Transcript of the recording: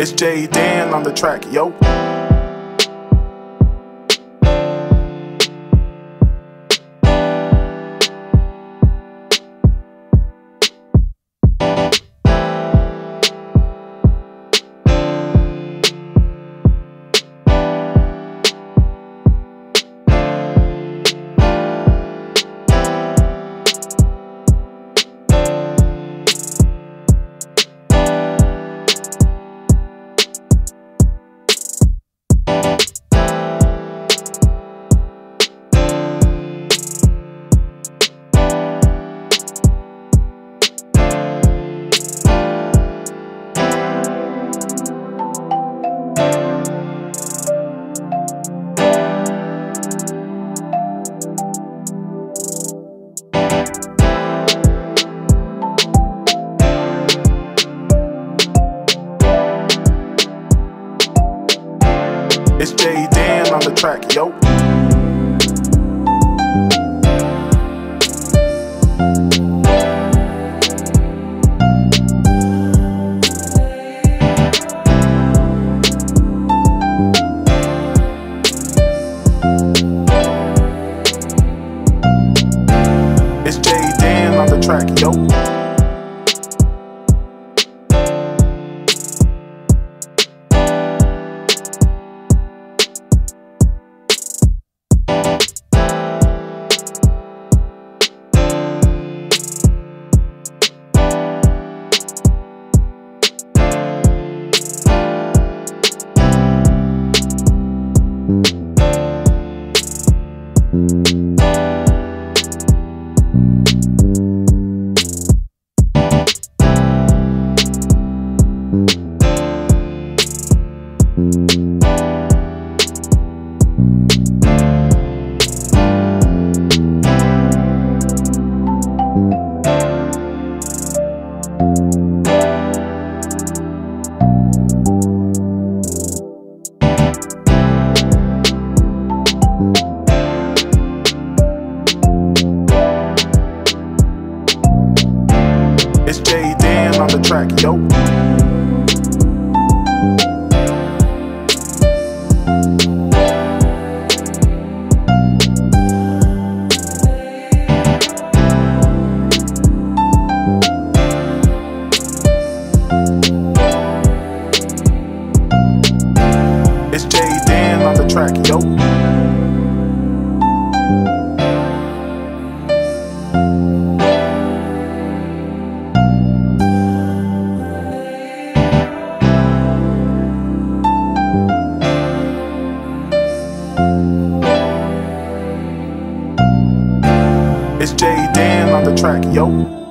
It's J Dan on the track, yo. It's J Dan on the track, yo. It's J Dan on the track, yo. It's the track, yo. It's J Dan on the track, yo. Track, yo.